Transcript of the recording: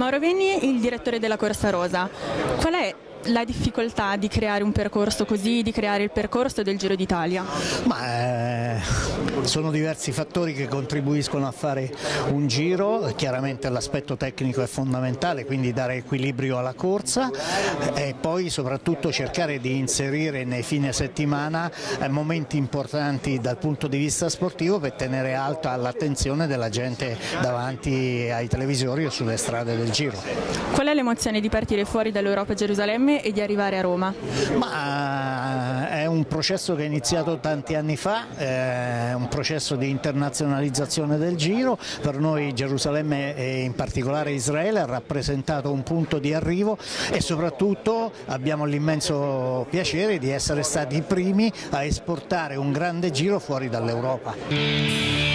Mauro Venni, il direttore della Corsa Rosa. Qual è la difficoltà di creare un percorso così, di creare il percorso del Giro d'Italia? Ma, eh, sono diversi fattori che contribuiscono a fare un giro, chiaramente l'aspetto tecnico è fondamentale, quindi dare equilibrio alla corsa e poi soprattutto cercare di inserire nei fine settimana eh, momenti importanti dal punto di vista sportivo per tenere alta l'attenzione della gente davanti ai televisori o sulle strade del giro. Qual è l'emozione di partire fuori dall'Europa a Gerusalemme e di arrivare a Roma? Ma è un processo che è iniziato tanti anni fa, è un processo di internazionalizzazione del giro, per noi Gerusalemme e in particolare Israele ha rappresentato un punto di arrivo e soprattutto abbiamo l'immenso piacere di essere stati i primi a esportare un grande giro fuori dall'Europa.